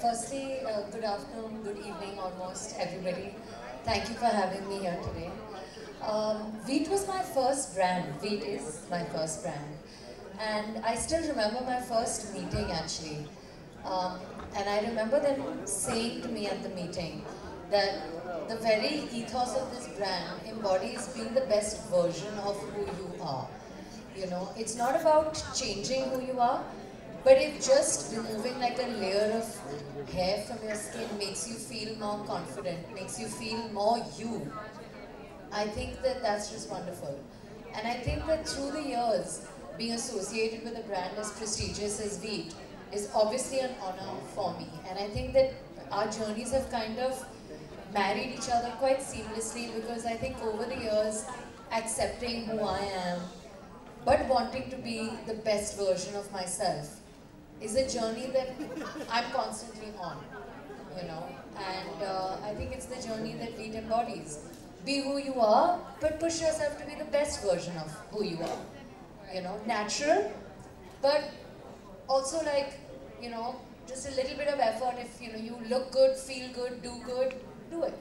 firstly, uh, good afternoon, good evening almost, everybody. Thank you for having me here today. Um, Veet was my first brand. Veet is my first brand. And I still remember my first meeting actually. Um, and I remember them saying to me at the meeting that the very ethos of this brand embodies being the best version of who you are. You know, it's not about changing who you are, but if just removing like a layer of hair from your skin makes you feel more confident, makes you feel more you, I think that that's just wonderful. And I think that through the years, being associated with a brand as prestigious as Veet is obviously an honor for me. And I think that our journeys have kind of married each other quite seamlessly because I think over the years, accepting who I am, but wanting to be the best version of myself is a journey that I'm constantly on, you know. And uh, I think it's the journey that Veet embodies. Be who you are, but push yourself to be the best version of who you are. You know, natural, but also like, you know, just a little bit of effort. If you know you look good, feel good, do good, do it.